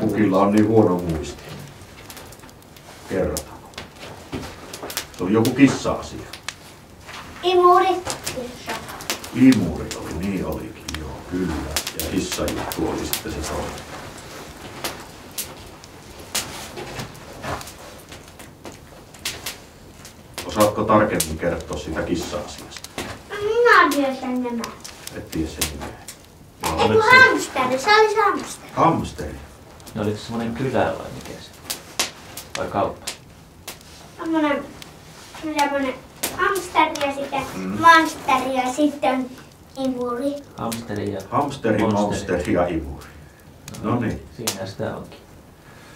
Kukilla on niin huono muisti. Kerrotaan. Se oli joku kissa-asia. Imuri. Imuri oli, niin olikin kyllä. Ja kissajuttu oli sitten se toinen. Osaatko tarkemmin kertoa sitä kissa-asiasta? Minä tiedän sen nämä. Et tiedä sen nimeä. No, se, hamsteri, se oli se hamsteri. Hamsteri. no, oliko se semmoinen kylä vai mikä se? Vai kauppa? Semmonen, semmonen hamsteri ja sitten Mm. monsteri ja sitten imuri. Hamsteri ja Hamsteri, Monsteri. monsteri ja imuri. No niin, Siinä sitä onkin.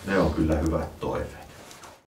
ne on kyllä hyvät toiveet.